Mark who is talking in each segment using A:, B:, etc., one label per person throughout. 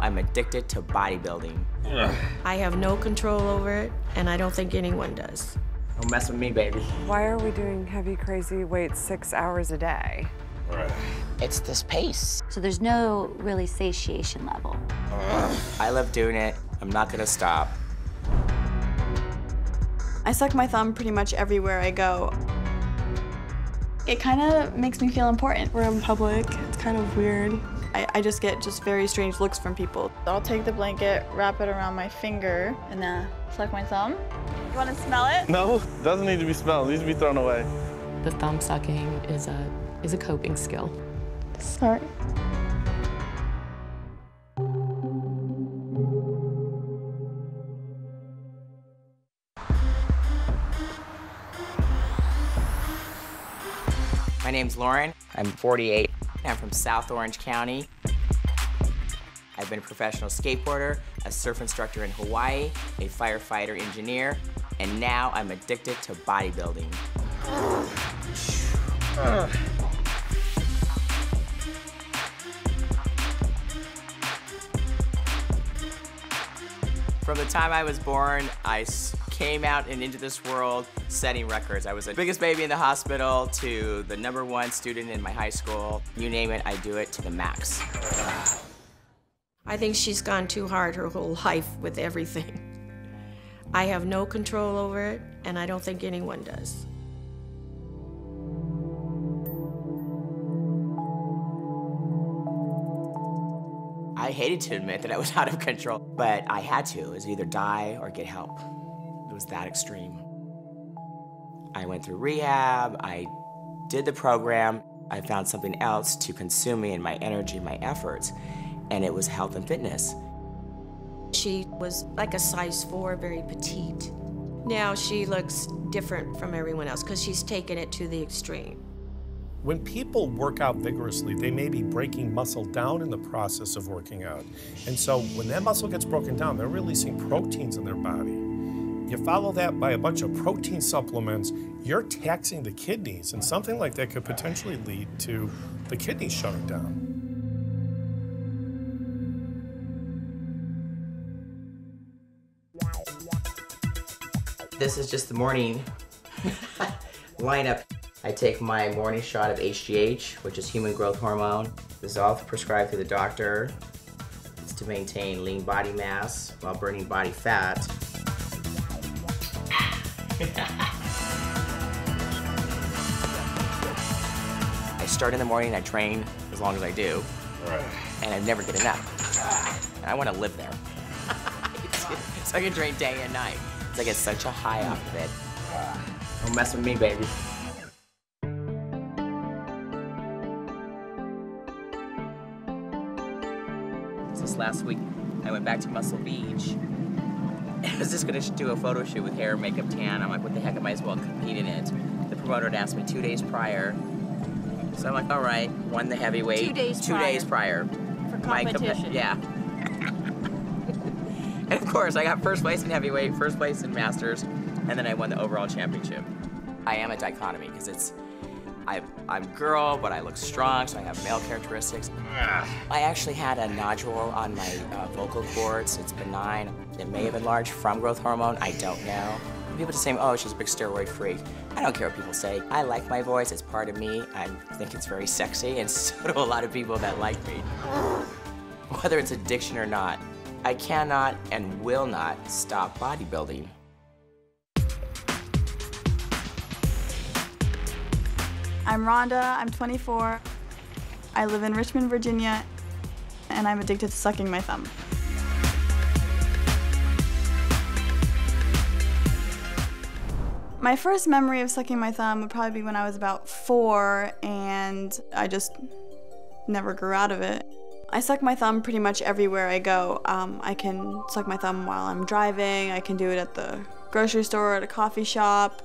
A: I'm addicted to bodybuilding.
B: I have no control over it, and I don't think anyone does.
A: Don't mess with me, baby.
C: Why are we doing heavy, crazy weights six hours a day?
A: It's this pace.
D: So there's no really satiation level.
A: I love doing it. I'm not gonna stop.
E: I suck my thumb pretty much everywhere I go. It kind of makes me feel important.
F: We're in public, it's kind of weird.
E: I, I just get just very strange looks from people.
G: I'll take the blanket, wrap it around my finger, and uh, suck my thumb. You want to smell it?
H: No, doesn't need to be smelled. It needs to be thrown away.
I: The thumb sucking is a is a coping skill.
G: Sorry.
A: My name's Lauren. I'm 48. I'm from South Orange County. I've been a professional skateboarder, a surf instructor in Hawaii, a firefighter engineer, and now I'm addicted to bodybuilding. From the time I was born, I came out and into this world setting records. I was the biggest baby in the hospital to the number one student in my high school. You name it, I do it to the max.
B: I think she's gone too hard her whole life with everything. I have no control over it, and I don't think anyone does.
A: I hated to admit that I was out of control, but I had to. It was either die or get help. It was that extreme. I went through rehab, I did the program, I found something else to consume me and my energy, my efforts, and it was health and fitness.
B: She was like a size four, very petite. Now she looks different from everyone else because she's taken it to the extreme.
J: When people work out vigorously, they may be breaking muscle down in the process of working out. And so when that muscle gets broken down, they're releasing proteins in their body. You follow that by a bunch of protein supplements, you're taxing the kidneys, and something like that could potentially lead to the kidneys shutting down.
A: This is just the morning lineup. I take my morning shot of HGH, which is human growth hormone. This is all prescribed through the doctor. It's to maintain lean body mass while burning body fat. Start in the morning, I train as long as I do, and I never get enough. And I want to live there. so I can train day and night. So I get such a high off of it. Don't mess with me, baby. This last week, I went back to Muscle Beach. I was just gonna do a photo shoot with hair, makeup, tan. I'm like, what the heck, I might as well compete in it. The promoter had asked me two days prior. So I'm like, all right, won the heavyweight.
G: Two days
A: Two
G: prior.
A: days prior.
G: For
A: My compa-
G: competition.
A: yeah. and of course, I got first place in heavyweight, first place in masters, and then I won the overall championship. I am a dichotomy because it's, I, I'm girl, but I look strong, so I have male characteristics. I actually had a nodule on my uh, vocal cords. It's benign. It may have enlarged from growth hormone. I don't know. People just say, oh, she's a big steroid freak. I don't care what people say. I like my voice. It's part of me. I think it's very sexy, and so do a lot of people that like me. Whether it's addiction or not, I cannot and will not stop bodybuilding.
E: I'm Rhonda, I'm 24. I live in Richmond, Virginia, and I'm addicted to sucking my thumb. My first memory of sucking my thumb would probably be when I was about four, and I just never grew out of it. I suck my thumb pretty much everywhere I go. Um, I can suck my thumb while I'm driving, I can do it at the grocery store, at a coffee shop.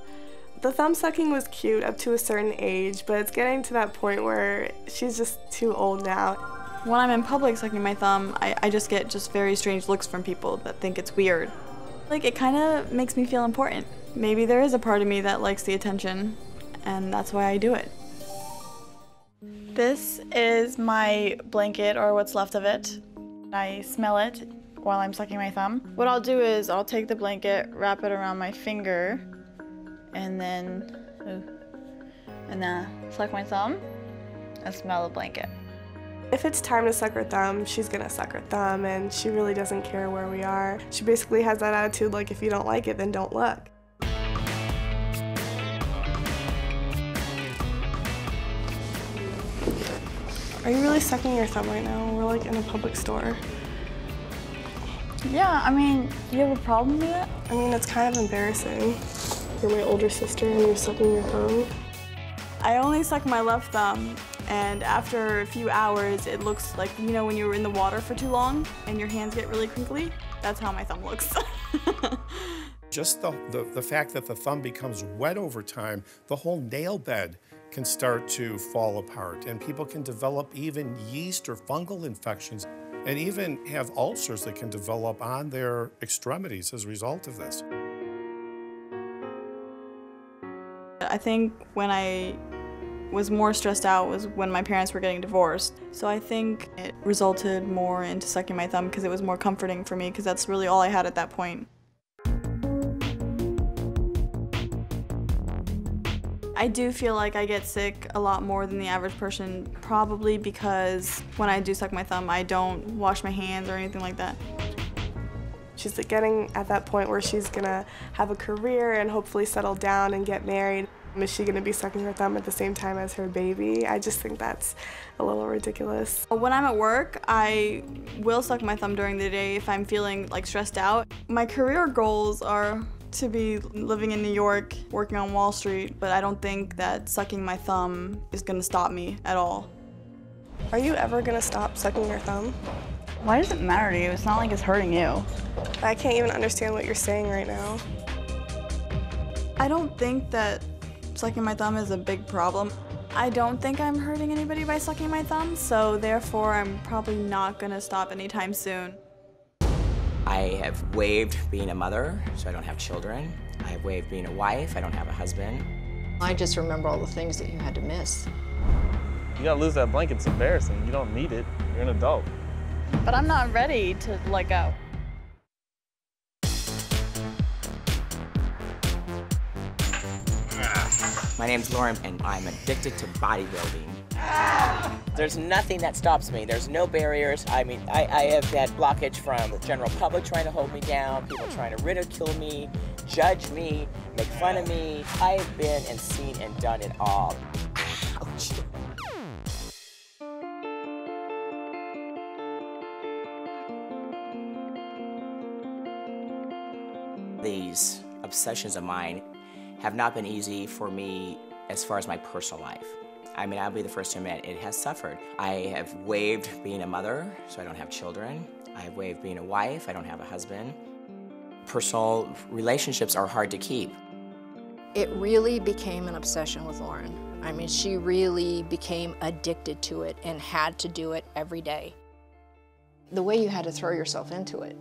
F: The thumb sucking was cute up to a certain age, but it's getting to that point where she's just too old now.
E: When I'm in public sucking my thumb, I, I just get just very strange looks from people that think it's weird. Like, it kind of makes me feel important. Maybe there is a part of me that likes the attention, and that's why I do it.
G: This is my blanket, or what's left of it. I smell it while I'm sucking my thumb. What I'll do is I'll take the blanket, wrap it around my finger, and then, ooh, and then suck my thumb and smell the blanket.
F: If it's time to suck her thumb, she's gonna suck her thumb and she really doesn't care where we are. She basically has that attitude like if you don't like it, then don't look. Are you really sucking your thumb right now? We're like in a public store.
G: Yeah, I mean, do you have a problem with it?
F: I mean, it's kind of embarrassing. You're my older sister and you're sucking your thumb.
E: I only suck my left thumb, and after a few hours, it looks like, you know, when you were in the water for too long and your hands get really crinkly? That's how my thumb looks.
J: Just the, the, the fact that the thumb becomes wet over time, the whole nail bed can start to fall apart, and people can develop even yeast or fungal infections, and even have ulcers that can develop on their extremities as a result of this.
E: I think when I was more stressed out was when my parents were getting divorced. So I think it resulted more into sucking my thumb because it was more comforting for me because that's really all I had at that point. I do feel like I get sick a lot more than the average person, probably because when I do suck my thumb, I don't wash my hands or anything like that.
F: She's getting at that point where she's gonna have a career and hopefully settle down and get married. Is she gonna be sucking her thumb at the same time as her baby? I just think that's a little ridiculous.
E: When I'm at work, I will suck my thumb during the day if I'm feeling like stressed out. My career goals are to be living in New York, working on Wall Street, but I don't think that sucking my thumb is gonna stop me at all.
F: Are you ever gonna stop sucking your thumb?
G: Why does it matter to you? It's not like it's hurting you.
F: I can't even understand what you're saying right now.
E: I don't think that sucking my thumb is a big problem. I don't think I'm hurting anybody by sucking my thumb, so therefore I'm probably not gonna stop anytime soon.
A: I have waived being a mother, so I don't have children. I have waived being a wife, I don't have a husband.
B: I just remember all the things that you had to miss.
H: You gotta lose that blanket, it's embarrassing. You don't need it, you're an adult.
G: But I'm not ready to let go.
A: My name's Lauren, and I'm addicted to bodybuilding. There's nothing that stops me. There's no barriers. I mean, I, I have had blockage from the general public trying to hold me down, people trying to ridicule me, judge me, make fun of me. I've been and seen and done it all. Ouch. These obsessions of mine have not been easy for me as far as my personal life. I mean, I'll be the first to admit it has suffered. I have waived being a mother, so I don't have children. I have waived being a wife, I don't have a husband. Personal relationships are hard to keep.
B: It really became an obsession with Lauren. I mean, she really became addicted to it and had to do it every day. The way you had to throw yourself into it,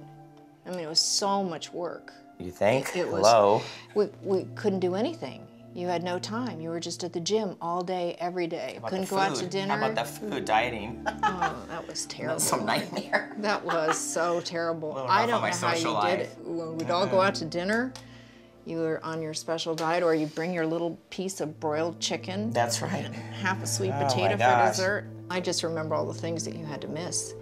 B: I mean, it was so much work.
A: You think?
B: It was,
A: Hello?
B: We, we couldn't do anything. You had no time. You were just at the gym all day, every day. Couldn't
A: the
B: go out to dinner.
A: How about that food dieting?
B: Oh, that was terrible.
A: That's some nightmare.
B: That was so terrible. I don't know how you
A: social
B: did it. When we'd all go out to dinner, you were on your special diet, or you bring your little piece of broiled chicken.
A: That's right.
B: Half a sweet
A: Oh,
B: potato for dessert. I just remember all the things that you had to miss.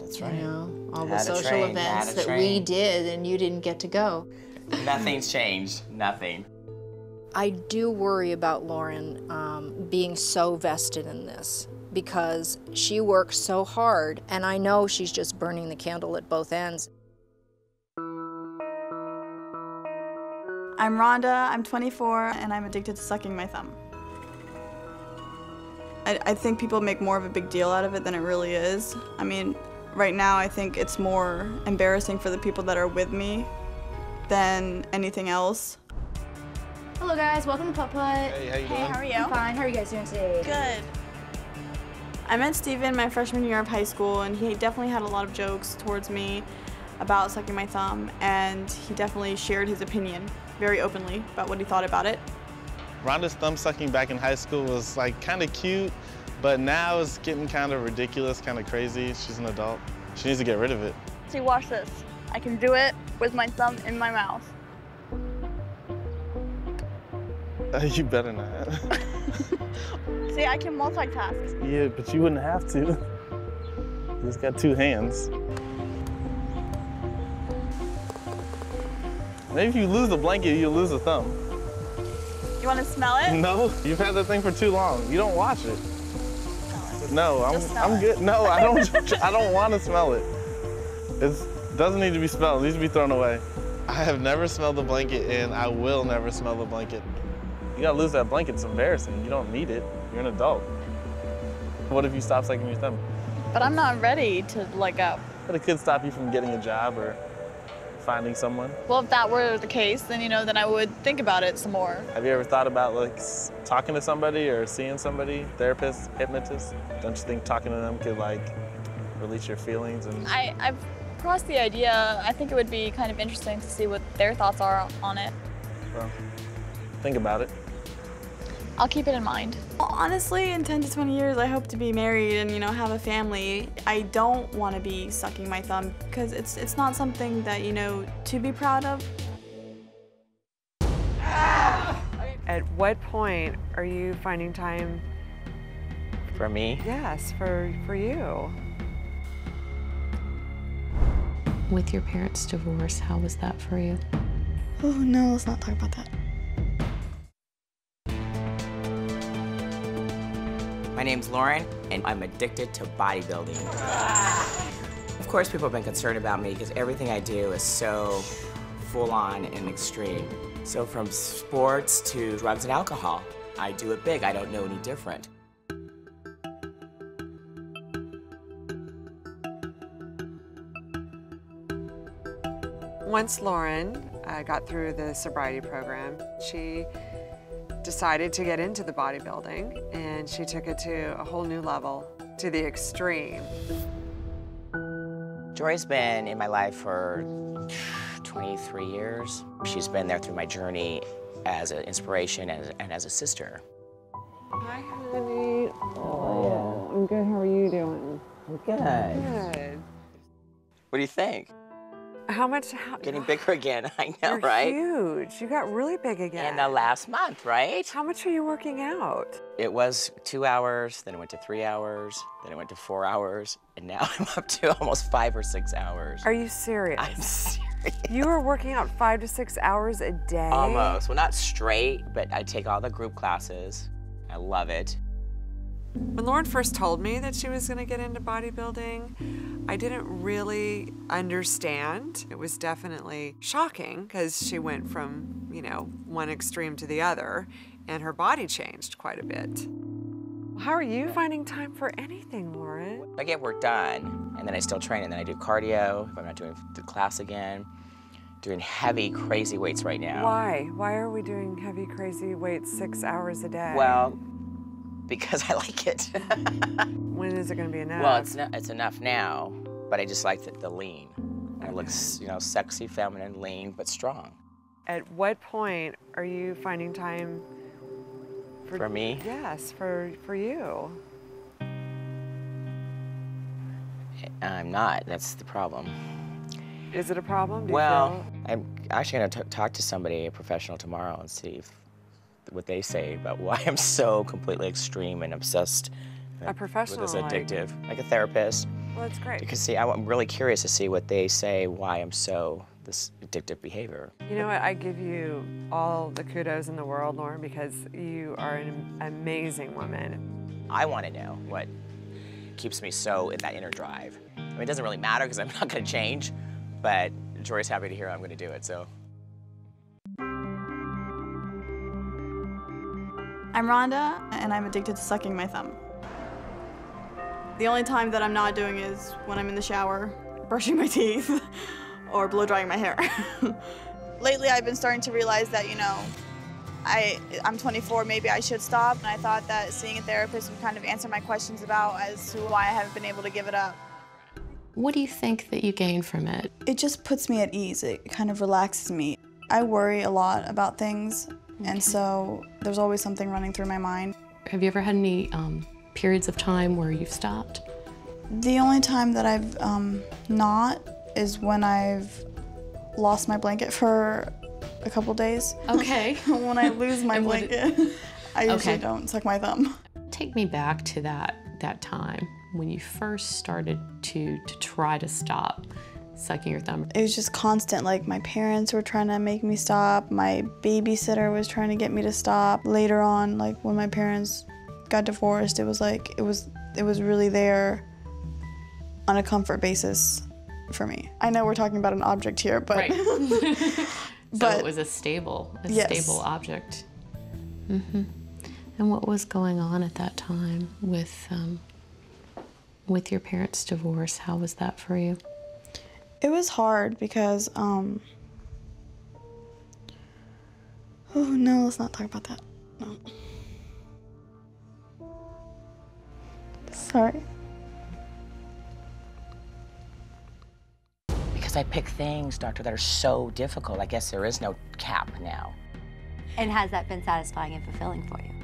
A: That's
B: You
A: right.
B: know, all the social
A: train,
B: events that we did and you didn't get to go.
A: Nothing's changed. Nothing.
B: I do worry about Lauren um, being so vested in this because she works so hard, and I know she's just burning the candle at both ends.
E: I'm Rhonda, I'm 24, and I'm addicted to sucking my thumb. I, I think people make more of a big deal out of it than it really is. I mean, right now I think it's more embarrassing for the people that are with me than anything else.
K: Hello guys, welcome to Putt Putt.
H: Hey, how you doing?
G: how are you?
K: I'm fine. How are you guys doing today?
E: Good. I met Steven my freshman year of high school, and he definitely had a lot of jokes towards me about sucking my thumb, and he definitely shared his opinion very openly about what he thought about it.
H: Rhonda's thumb sucking back in high school was like kind of cute, but now it's getting kind of ridiculous, kind of crazy. She's an adult. She needs to get rid of it.
G: See, watch this. I can do it with my thumb in my mouth.
H: Uh, you better not.
G: See, I can multitask.
H: yeah, but you wouldn't have to. You just got two hands. Maybe if you lose the blanket, you lose a thumb.
G: You want to smell it?
H: No, you've had that thing for too long. You don't watch it. No, I'm, I'm good. No, I don't. I don't want to smell it. It doesn't need to be smelled. It needs to be thrown away. I have never smelled the blanket, and I will never smell the blanket. You gotta lose that blanket. It's embarrassing. You don't need it. You're an adult. What if you stop sucking your thumb?
G: But I'm not ready to let go.
H: But it could stop you from getting a job or finding someone.
G: Well, if that were the case, then you know, then I would think about it some more.
H: Have you ever thought about like talking to somebody or seeing somebody, therapist, hypnotist? Don't you think talking to them could like release your feelings and
G: I, I've crossed the idea. I think it would be kind of interesting to see what their thoughts are on it.
H: well, think about it.
G: I'll keep it in mind.
E: Honestly, in 10 to 20 years, I hope to be married and, you know, have a family. I don't want to be sucking my thumb because it's, it's not something that, you know, to be proud of.
C: At what point are you finding time,
A: For me,
C: yes, for, for you?
I: With your parents' divorce, how was that for you?
E: Oh, no, let's not talk about that.
A: My name's Lauren, and I'm addicted to bodybuilding. Of course, people have been concerned about me because everything I do is so full on and extreme. So, from sports to drugs and alcohol, I do it big. I don't know any different.
C: Once Lauren uh, got through the sobriety program, she decided to get into the bodybuilding and she took it to a whole new level, to the extreme.
A: Joy's been in my life for 23 years. She's been there through my journey as an inspiration and, and as a sister.
C: Hi, honey. Oh, I'm good. How are you doing?
A: Good.
C: Good.
A: What do you think?
C: How much? How,
A: Getting bigger again, I know,
C: You're
A: right?
C: huge. You got really big again.
A: In the last month, right?
C: How much are you working out?
A: It was two hours, then it went to three hours, then it went to four hours, and now I'm up to almost five or six hours.
C: Are you serious?
A: I'm serious.
C: You are working out five to six hours a day?
A: Almost. Well, not straight, but I take all the group classes. I love it.
C: When Lauren first told me that she was going to get into bodybuilding, I didn't really understand. It was definitely shocking because she went from, you know, one extreme to the other, and her body changed quite a bit. How are you finding time for anything, Lauren?
A: I get work done, and then I still train, and then I do cardio if I'm not doing the class again. Doing heavy, crazy weights right now.
C: Why? Why are we doing heavy, crazy weights six hours a day?
A: Well, because I like it.
C: when is it going to be enough?
A: Well, it's no, it's enough now, but I just like the, the lean. It looks, you know, sexy, feminine, lean, but strong.
C: At what point are you finding time
A: For me?
C: Yes, for for you.
A: I'm not. That's the problem.
C: Is it a problem? Do you
A: Well,
C: feel-
A: I'm actually going to talk to somebody, a professional, tomorrow and see if, what they say about why I'm so completely extreme and obsessed
C: A professional,
A: with this addictive, like, a therapist.
C: well, that's great.
A: Because see, I- I'm really curious to see what they say why I'm so this addictive behavior.
C: You know what? I give you all the kudos in the world, Lauren, because you are an amazing woman.
A: I want to know what keeps me so in that inner drive. I mean, it doesn't really matter because I'm not going to change, but Jory's happy to hear I'm going to do it. So
E: I'm Rhonda, and I'm addicted to sucking my thumb. The only time that I'm not doing is when I'm in the shower, brushing my teeth, or blow drying my hair.
G: Lately, I've been starting to realize that, you know, I, I'm 24, maybe I should stop. And I thought that seeing a therapist would kind of answer my questions about as to why I haven't been able to give it up.
I: What do you think that you gain from it?
E: It just puts me at ease. It kind of relaxes me. I worry a lot about things, and so there's always something running through my mind.
I: Have you ever had any um, periods of time where you've stopped?
E: The only time that I've um, not is when I've lost my blanket for a couple days.
I: Okay.
E: when I lose my blanket, I usually
I: Okay.
E: don't suck my thumb.
I: Take me back to that that time when you first started to to try to stop sucking your thumb.
E: It was just constant. Like my parents were trying to make me stop. My babysitter was trying to get me to stop. Later on, like when my parents got divorced, it was like it was it was really there on a comfort basis for me. I know we're talking about an object here, but
I: Right. so
E: But-
I: it was a stable, a
E: Yes.
I: stable object. Mm-hmm. And what was going on at that time with um, with your parents' divorce? How was that for you?
E: It was hard because, um. Oh no, let's not talk about that. No. Sorry.
A: Because I pick things, doctor, that are so difficult. I guess there is no cap now.
D: And has that been satisfying and fulfilling for you?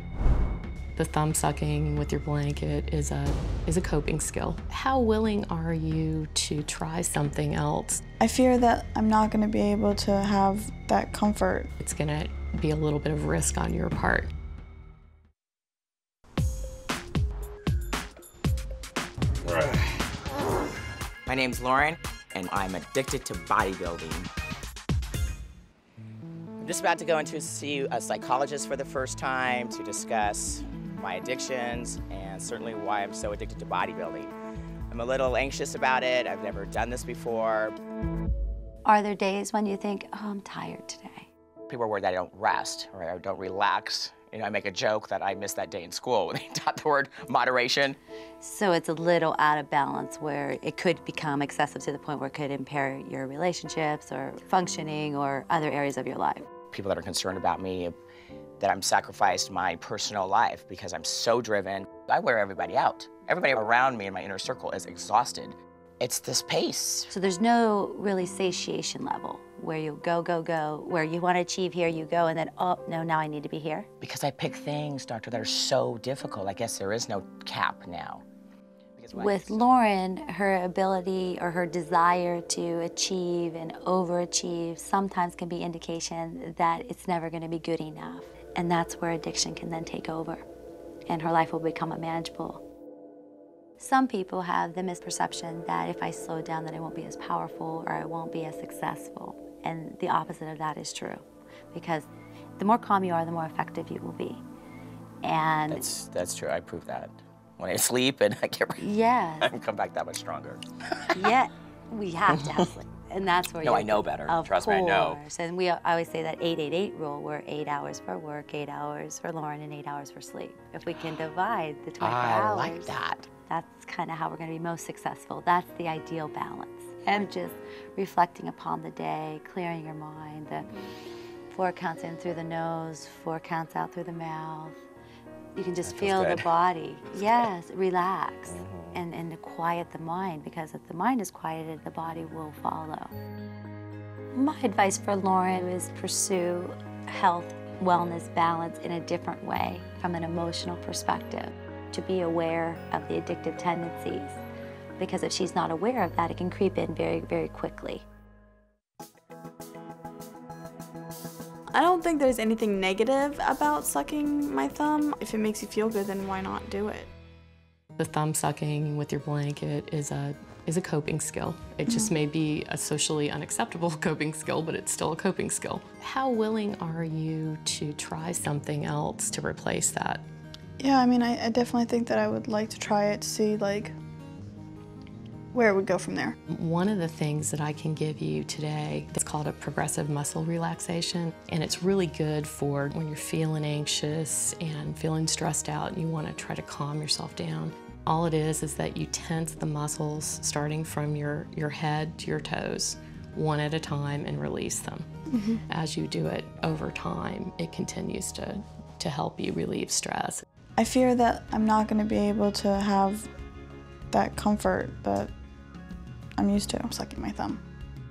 I: The thumb sucking with your blanket is a is a coping skill. How willing are you to try something else?
E: I fear that I'm not going to be able to have that comfort.
I: It's gonna be a little bit of risk on your part.
A: My name's Lauren, and I'm addicted to bodybuilding. I'm just about to go in to see a psychologist for the first time to discuss my addictions and certainly why I'm so addicted to bodybuilding. I'm a little anxious about it. I've never done this before.
D: Are there days when you think, oh, I'm tired today?
A: People are worried that I don't rest or I don't relax. You know, I make a joke that I missed that day in school when they taught the word moderation.
D: So it's a little out of balance where it could become excessive to the point where it could impair your relationships or functioning or other areas of your life.
A: people that are concerned about me that I'm sacrificed my personal life because I'm so driven. I wear everybody out. Everybody around me in my inner circle is exhausted. It's this pace.
D: So there's no really satiation level where you go, go, go, where you want to achieve here, you go, and then, oh, no, now I need to be here.
A: Because I pick things, doctor, that are so difficult. I guess there is no cap now. Because when I-
D: With Lauren, her ability or her desire to achieve and overachieve sometimes can be indication that it's never going to be good enough. And that's where addiction can then take over and her life will become unmanageable. Some people have the misperception that if I slow down, that I won't be as powerful or I won't be as successful. And the opposite of that is true because the more calm you are, the more effective you will be. And
A: that's that's true. I prove that. When I sleep and I get
D: yes,
A: I come back that much stronger.
D: yet we have to have sleep. And that's where
A: No, I know better.
D: Of
A: Trust
D: course.
A: me, I know.
D: And we uh, I always say that 888 rule, where eight hours for work, eight hours for Lauren, and eight hours for sleep. If we can divide the 24
A: I
D: hours,
A: like that.
D: that's kind of how we're going to be most successful. That's the ideal balance. And just reflecting upon the day, clearing your mind, the mm-hmm. four counts in through the nose, four counts out through the mouth. You can just feel
A: feels
D: the
A: good.
D: body. Yes, relax and, and to quiet the mind because if the mind is quieted, the body will follow. My advice for Lauren is pursue health, wellness, balance in a different way from an emotional perspective. To be aware of the addictive tendencies because if she's not aware of that, it can creep in very, very quickly.
E: I don't think there's anything negative about sucking my thumb. If it makes you feel good, then why not do it?
I: The thumb sucking with your blanket is a is a coping skill. It just mm-hmm. may be a socially unacceptable coping skill, but it's still a coping skill. How willing are you to try something else to replace that?
E: Yeah, I mean, I, I definitely think that I would like to try it to see, like, where it would go from there.
I: One of the things that I can give you today is called a progressive muscle relaxation, and it's really good for when you're feeling anxious and feeling stressed out and you want to try to calm yourself down. All it is is that you tense the muscles starting from your, your head to your toes, one at a time, and release them. Mm-hmm. As you do it over time, it continues to, to help you relieve stress.
E: I fear that I'm not going to be able to have that comfort that I'm used to sucking my thumb.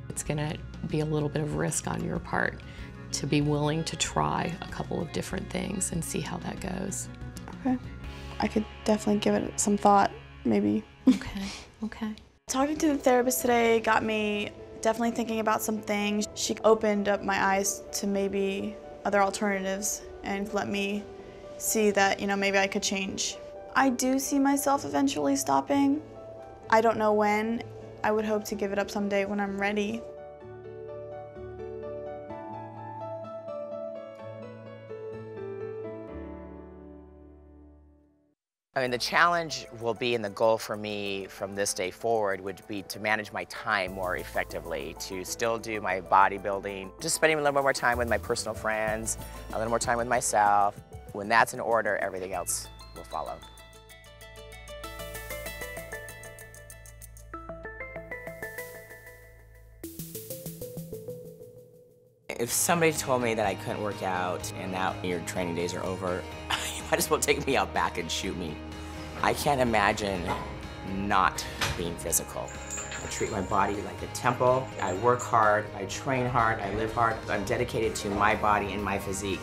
I: It's going to be a little bit of risk on your part to be willing to try a couple of different things and see how that goes.
E: Okay. I could definitely give it some thought, maybe
I: Okay, okay.
E: Talking to the therapist today got me definitely thinking about some things. She opened up my eyes to maybe other alternatives and let me see that, you know, maybe I could change. I do see myself eventually stopping. I don't know when. I would hope to give it up someday when I'm ready.
A: I mean, the challenge will be, and the goal for me from this day forward would be to manage my time more effectively, to still do my bodybuilding, just spending a little bit more time with my personal friends, a little more time with myself. When that's in order, everything else will follow. If somebody told me that I couldn't work out and now your training days are over, you might as well take me out back and shoot me. I can't imagine not being physical. I treat my body like a temple. I work hard, I train hard, I live hard. I'm dedicated to my body and my physique.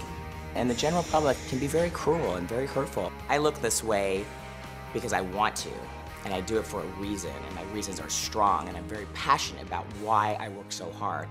A: And the general public can be very cruel and very hurtful. I look this way because I want to, and I do it for a reason, and my reasons are strong, and I'm very passionate about why I work so hard.